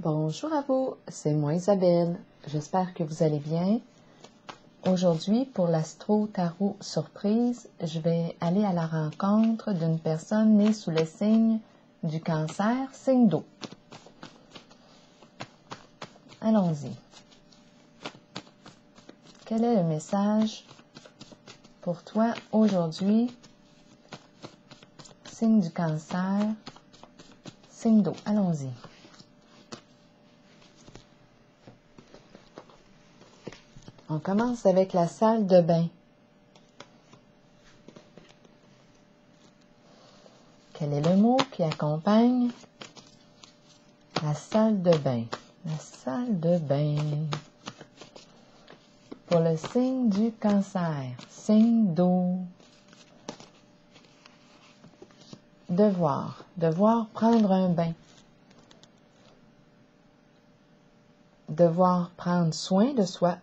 Bonjour à vous, c'est moi Isabelle. J'espère que vous allez bien. Aujourd'hui, pour l'Astro Tarot Surprise, je vais aller à la rencontre d'une personne née sous le signe du cancer, signe d'eau. Allons-y. Quel est le message pour toi aujourd'hui? Signe du cancer, signe d'eau. Allons-y. On commence avec la salle de bain. Quel est le mot qui accompagne la salle de bain? La salle de bain. Pour le signe du cancer, signe d'eau. Devoir, devoir prendre un bain. Devoir prendre soin de soi.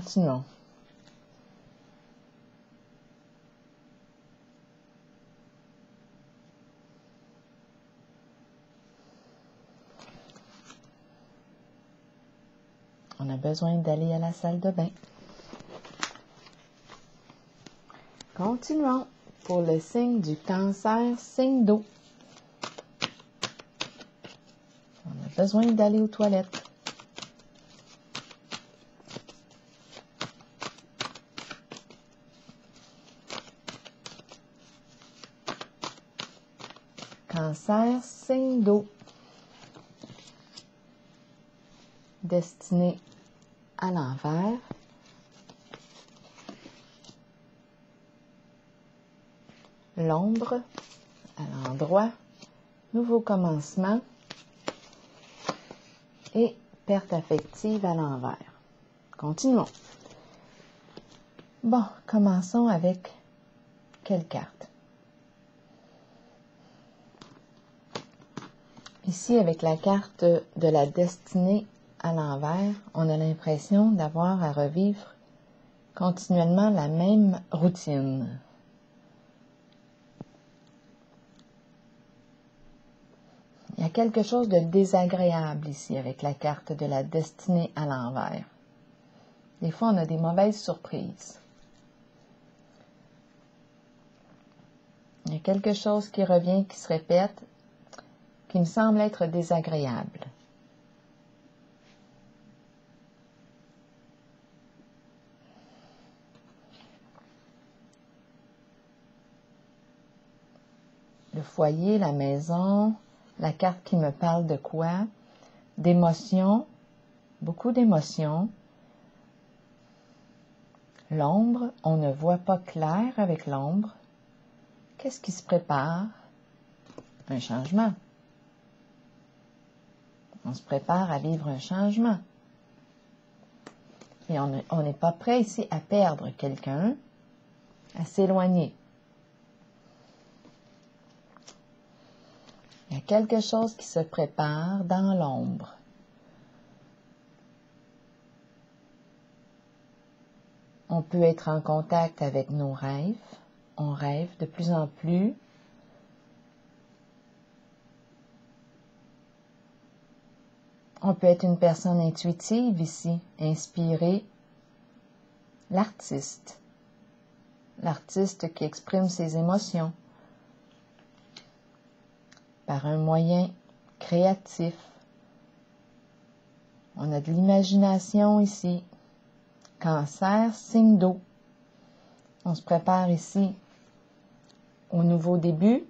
Continuons. On a besoin d'aller à la salle de bain. Continuons pour le signe du cancer, signe d'eau. On a besoin d'aller aux toilettes. Cancer, signe d'eau. Destiné à l'envers. L'ombre à l'endroit. Nouveau commencement. Et perte affective à l'envers. Continuons. Bon, commençons avec quelle carte? Ici, avec la carte de la destinée à l'envers, on a l'impression d'avoir à revivre continuellement la même routine. Il y a quelque chose de désagréable ici avec la carte de la destinée à l'envers. Des fois, on a des mauvaises surprises. Il y a quelque chose qui revient, qui se répète, qui me semble être désagréable. Foyer, la maison, la carte qui me parle de quoi? D'émotions, beaucoup d'émotions. L'ombre, on ne voit pas clair avec l'ombre. Qu'est-ce qui se prépare? Un changement. On se prépare à vivre un changement. Et on n'est pas prêt ici à perdre quelqu'un, à s'éloigner. Il y quelque chose qui se prépare dans l'ombre. On peut être en contact avec nos rêves. On rêve de plus en plus On peut être une personne intuitive ici, inspirée. L'artiste. L'artiste qui exprime ses émotions par un moyen créatif. On a de l'imagination ici. Cancer, signe d'eau. On se prépare ici au nouveau début.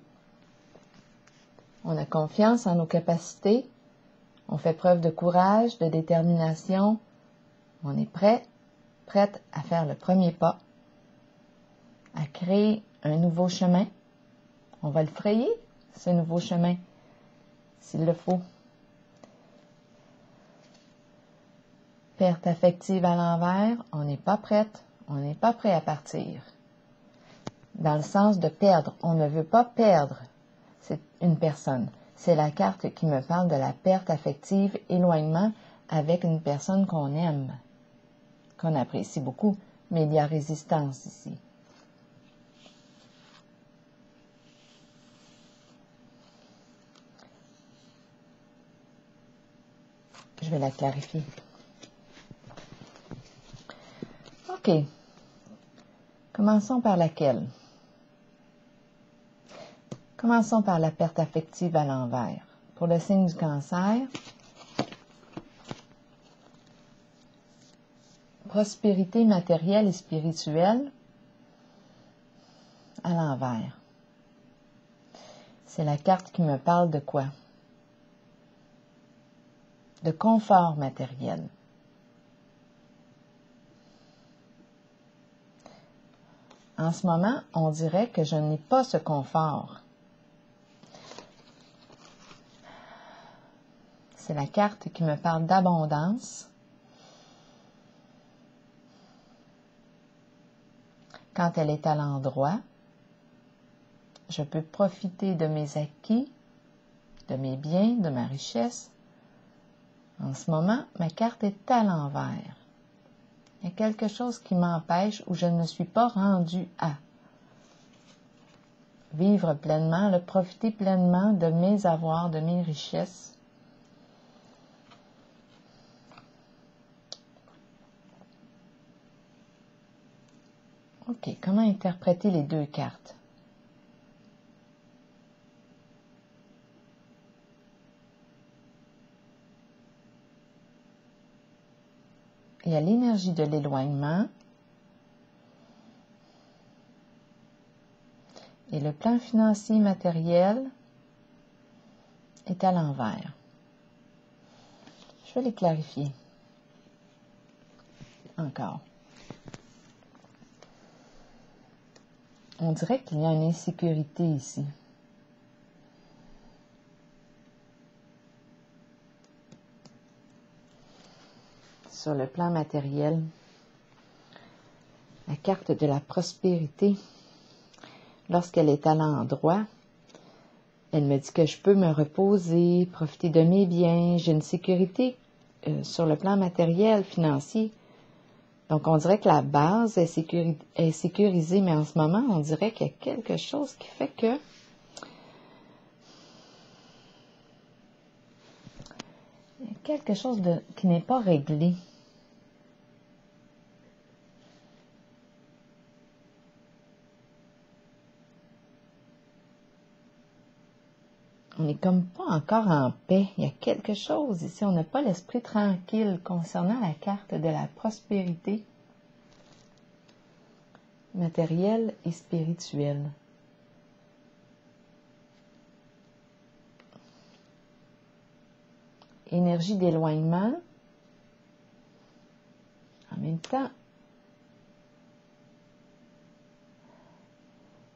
On a confiance en nos capacités. On fait preuve de courage, de détermination. On est prêt, prête à faire le premier pas, à créer un nouveau chemin. On va le frayer, ce nouveau chemin, s'il le faut. Perte affective à l'envers, on n'est pas prête, on n'est pas prêt à partir. Dans le sens de perdre, on ne veut pas perdre une personne. C'est la carte qui me parle de la perte affective, éloignement avec une personne qu'on aime, qu'on apprécie beaucoup, mais il y a résistance ici. Je vais la clarifier. OK. Commençons par laquelle? Commençons par la perte affective à l'envers. Pour le signe du cancer, prospérité matérielle et spirituelle à l'envers. C'est la carte qui me parle de quoi? De confort matériel. En ce moment, on dirait que je n'ai pas ce confort. C'est la carte qui me parle d'abondance. Quand elle est à l'endroit, je peux profiter de mes acquis, de mes biens, de ma richesse. En ce moment, ma carte est à l'envers. Il y a quelque chose qui m'empêche ou je ne suis pas rendu à vivre pleinement, le profiter pleinement de mes avoirs, de mes richesses. OK, comment interpréter les deux cartes? Il y a l'énergie de l'éloignement et le plan financier matériel est à l'envers. Je vais les clarifier. Encore. On dirait qu'il y a une insécurité ici. Sur le plan matériel. La carte de la prospérité, lorsqu'elle est à l'endroit, elle me dit que je peux me reposer, profiter de mes biens, j'ai une sécurité euh, sur le plan matériel, financier. Donc on dirait que la base est, sécurisée, mais en ce moment, on dirait qu'il y a quelque chose qui fait que quelque chose qui n'est pas réglé. N'est comme pas encore en paix. Il y a quelque chose ici. On n'a pas l'esprit tranquille concernant la carte de la prospérité matérielle et spirituelle. Énergie d'éloignement. En même temps,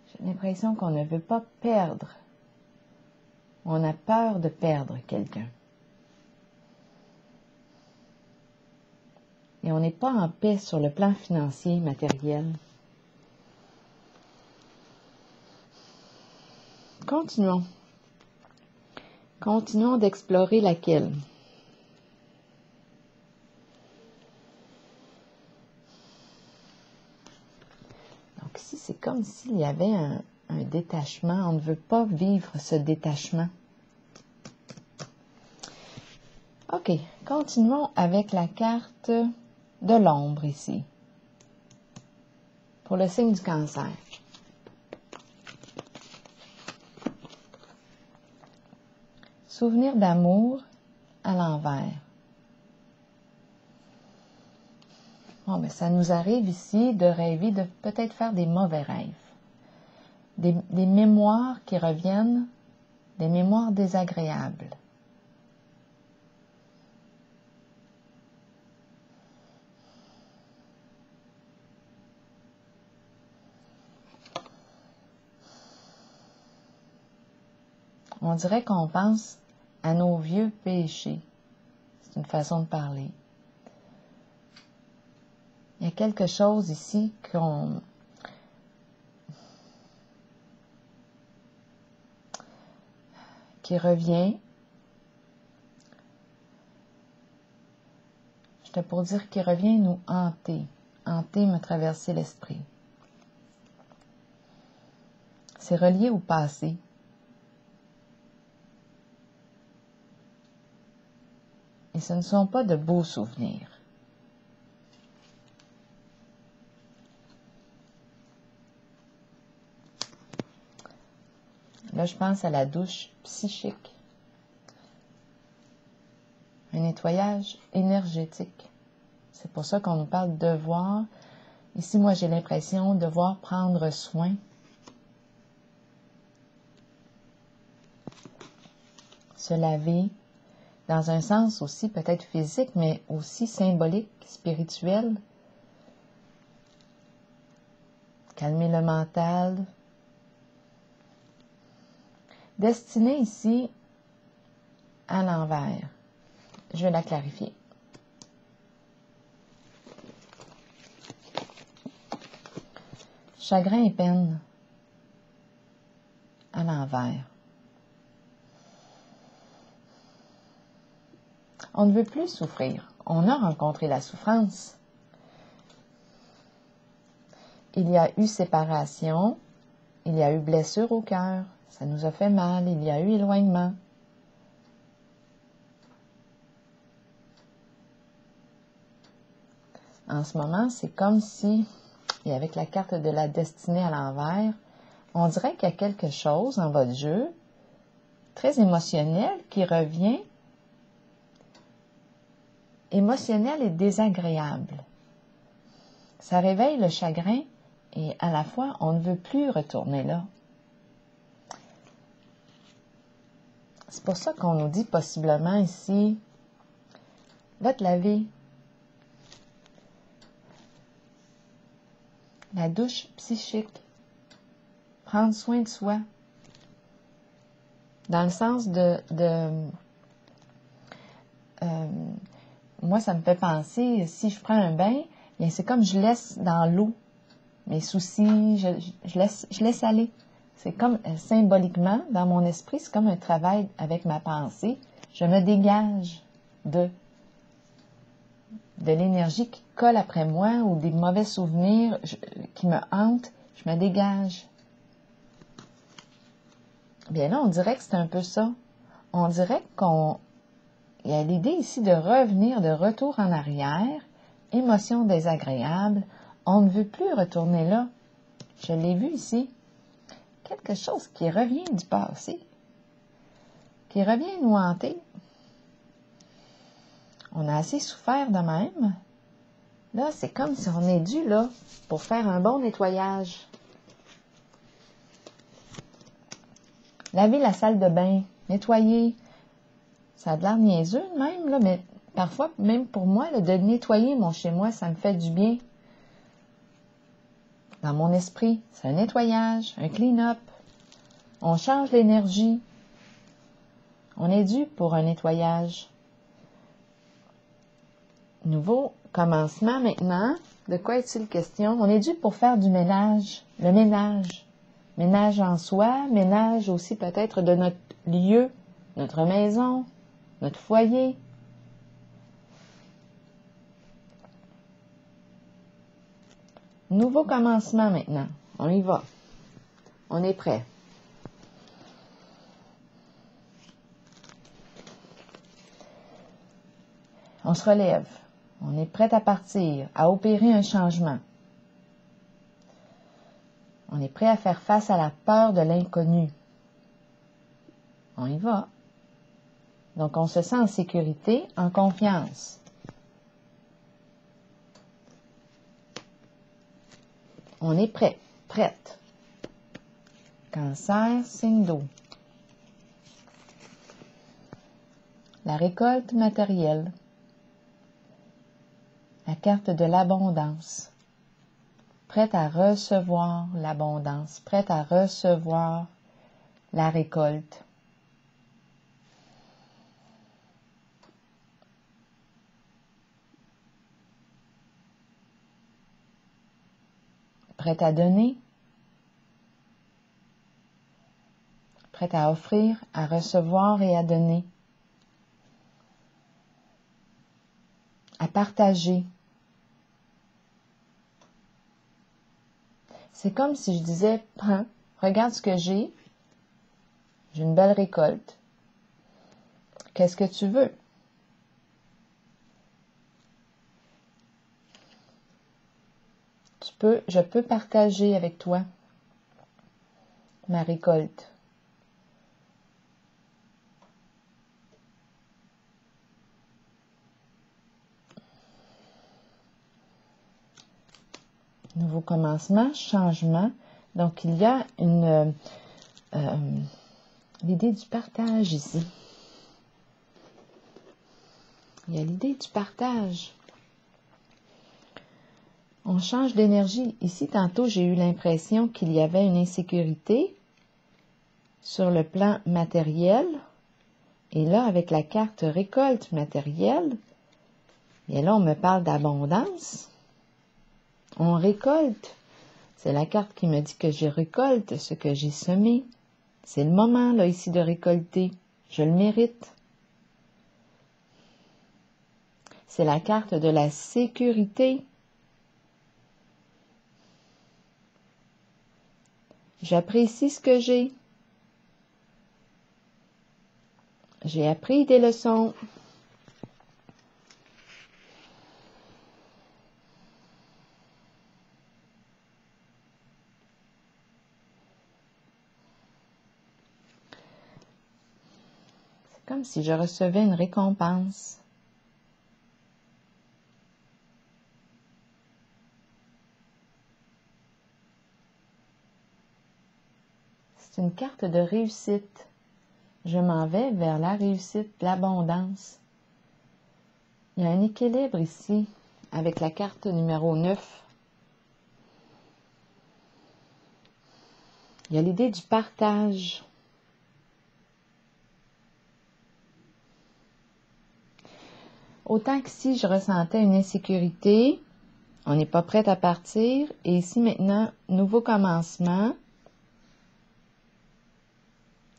j'ai l'impression qu'on ne veut pas perdre on a peur de perdre quelqu'un. Et on n'est pas en paix sur le plan financier, matériel. Continuons. Continuons d'explorer laquelle? Donc ici, c'est comme s'il y avait un, un détachement. On ne veut pas vivre ce détachement. OK, continuons avec la carte de l'ombre ici. Pour le signe du cancer. Souvenir d'amour à l'envers. Bon, mais ça nous arrive ici de rêver de peut-être faire des mauvais rêves des, mémoires qui reviennent, des mémoires désagréables. On dirait qu'on pense à nos vieux péchés. C'est une façon de parler. Il y a quelque chose ici qu'on qui revient. J'étais pour dire qu'il revient nous hanter. Hanter me traverser l'esprit. C'est relié au passé. Et ce ne sont pas de beaux souvenirs. Là, je pense à la douche psychique. Un nettoyage énergétique. C'est pour ça qu'on nous parle de devoir. Ici, moi, j'ai l'impression de devoir prendre soin. Se laver, dans un sens aussi peut-être physique, mais aussi symbolique, spirituel. Calmer le mental, destinée ici à l'envers. Je vais la clarifier. Chagrin et peine à l'envers. On ne veut plus souffrir. On a rencontré la souffrance. Il y a eu séparation, il y a eu blessure au cœur, ça nous a fait mal, il y a eu éloignement. En ce moment, c'est comme si, et avec la carte de la destinée à l'envers, on dirait qu'il y a quelque chose en votre jeu, très émotionnel, qui revient, émotionnel et désagréable. Ça réveille le chagrin et à la fois, on ne veut plus retourner là. C'est pour ça qu'on nous dit possiblement ici, va te laver. La douche psychique. Prendre soin de soi. Dans le sens de... de euh, moi, ça me fait penser, si je prends un bain, c'est comme je laisse dans l'eau mes soucis, je, laisse, je laisse aller. C'est comme euh, symboliquement, dans mon esprit, c'est comme un travail avec ma pensée. Je me dégage de, de l'énergie qui colle après moi ou des mauvais souvenirs qui me hantent. Je me dégage. Bien là, on dirait que c'est un peu ça. On dirait qu'on. Il y a l'idée ici de revenir, de retour en arrière, émotion désagréable. On ne veut plus retourner là. Je l'ai vu ici quelque chose qui revient du passé, qui revient nous hanter. On a assez souffert de même. Là, c'est comme si on est dû là pour faire un bon nettoyage. Laver la salle de bain, nettoyer. Ça a de l'air niaiseux même, là, mais parfois, même pour moi, de nettoyer mon chez-moi, ça me fait du bien dans mon esprit. C'est un nettoyage, un clean-up. On change l'énergie. On est dû pour un nettoyage. Nouveau commencement maintenant. De quoi est-il question? On est dû pour faire du ménage. Le ménage. Ménage en soi, ménage aussi peut-être de notre lieu, notre maison, notre foyer, Nouveau commencement maintenant. On y va. On est prêt. On se relève. On est prêt à partir, à opérer un changement. On est prêt à faire face à la peur de l'inconnu. On y va. Donc on se sent en sécurité, en confiance. On est prêt, prête. Cancer, signe d'eau. La récolte matérielle. La carte de l'abondance. Prête à recevoir l'abondance, prête à recevoir la récolte. Prête à donner, prête à offrir, à recevoir et à donner, à partager. C'est comme si je disais, prends, regarde ce que j'ai, j'ai une belle récolte. Qu'est-ce que tu veux? Je peux partager avec toi ma récolte. Nouveau commencement, changement. Donc, il y a une euh, euh, l'idée du partage ici. Il y a l'idée du partage. On change d'énergie. Ici, tantôt, j'ai eu l'impression qu'il y avait une insécurité sur le plan matériel. Et là, avec la carte récolte matérielle, et là, on me parle d'abondance. On récolte. C'est la carte qui me dit que je récolte ce que j'ai semé. C'est le moment, là, ici, de récolter. Je le mérite. C'est la carte de la sécurité. J'apprécie ce que j'ai. J'ai appris des leçons. C'est comme si je recevais une récompense. C'est une carte de réussite. Je m'en vais vers la réussite, l'abondance. Il y a un équilibre ici avec la carte numéro 9. Il y a l'idée du partage. Autant que si je ressentais une insécurité, on n'est pas prêt à partir, et ici maintenant, nouveau commencement,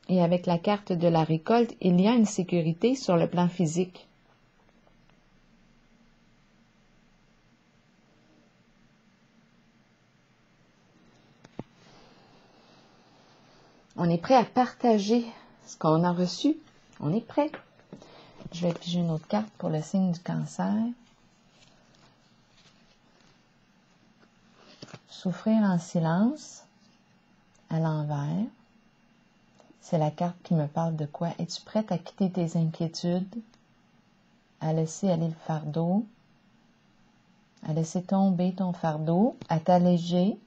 et avec la carte de la récolte, il y a une sécurité sur le plan physique. On est prêt à partager ce qu'on a reçu. On est prêt. Je vais piger une autre carte pour le signe du cancer. Souffrir en silence à l'envers. C'est la carte qui me parle de quoi? Es-tu prête à quitter tes inquiétudes, à laisser aller le fardeau, à laisser tomber ton fardeau, à t'alléger?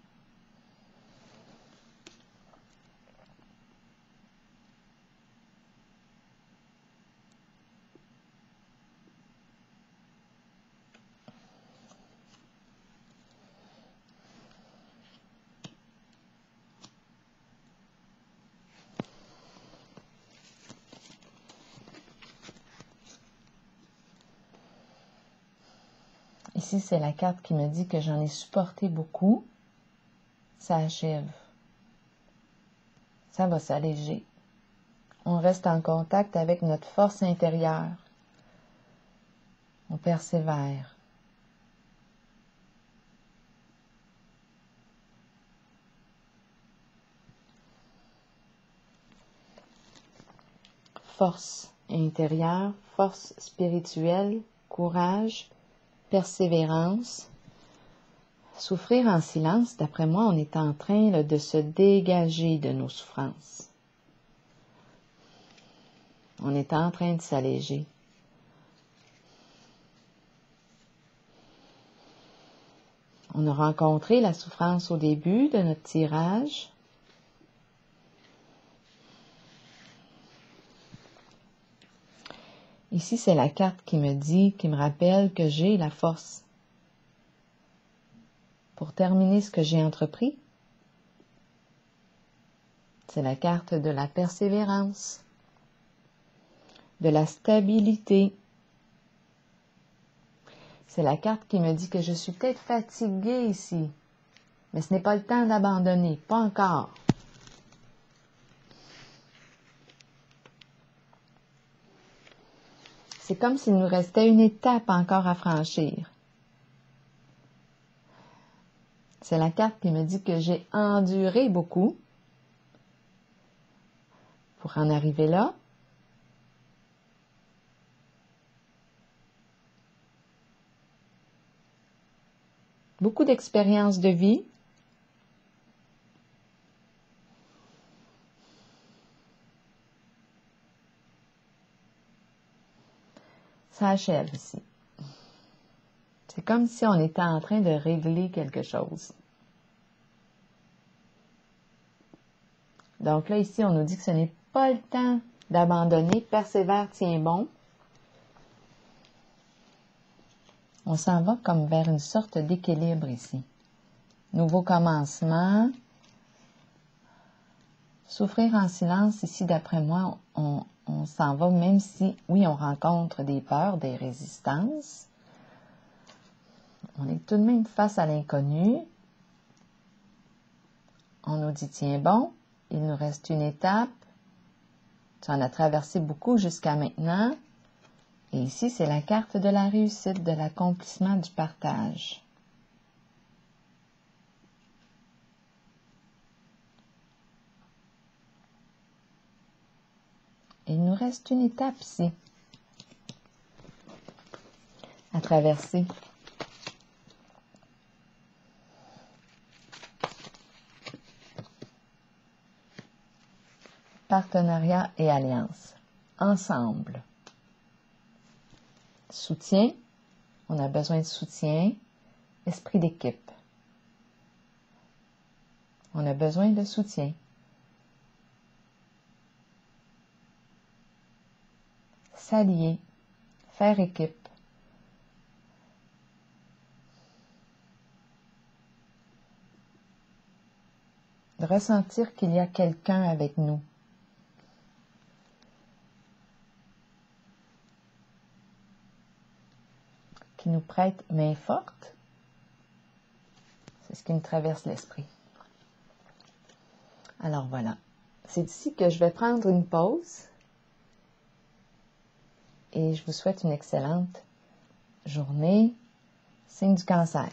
Ici, c'est la carte qui me dit que j'en ai supporté beaucoup. Ça achève. Ça va s'alléger. On reste en contact avec notre force intérieure. On persévère. Force intérieure, force spirituelle, courage, persévérance. Souffrir en silence, d'après moi, on est en train de se dégager de nos souffrances. On est en train de s'alléger. On a rencontré la souffrance au début de notre tirage. Ici, c'est la carte qui me dit, qui me rappelle que j'ai la force pour terminer ce que j'ai entrepris. C'est la carte de la persévérance, de la stabilité. C'est la carte qui me dit que je suis peut-être fatiguée ici, mais ce n'est pas le temps d'abandonner, pas encore. C'est comme s'il nous restait une étape encore à franchir. C'est la carte qui me dit que j'ai enduré beaucoup pour en arriver là. Beaucoup d'expériences de vie. Ça ici. C'est comme si on était en train de régler quelque chose. Donc là, ici, on nous dit que ce n'est pas le temps d'abandonner. Persévère, tiens bon. On s'en va comme vers une sorte d'équilibre ici. Nouveau commencement. Souffrir en silence, ici, d'après moi, on, s'en va, même si, oui, on rencontre des peurs, des résistances. On est tout de même face à l'inconnu. On nous dit, tiens bon, il nous reste une étape. Tu en as traversé beaucoup jusqu'à maintenant. Et ici, c'est la carte de la réussite, de l'accomplissement du partage. Il nous reste une étape ici à traverser. Partenariat et alliance. Ensemble. Soutien. On a besoin de soutien. Esprit d'équipe. On a besoin de soutien. S'allier, faire équipe. De ressentir qu'il y a quelqu'un avec nous. qui nous prête main forte. C'est ce qui me traverse l'esprit. Alors voilà. C'est ici que je vais prendre une pause et je vous souhaite une excellente journée. Signe du cancer.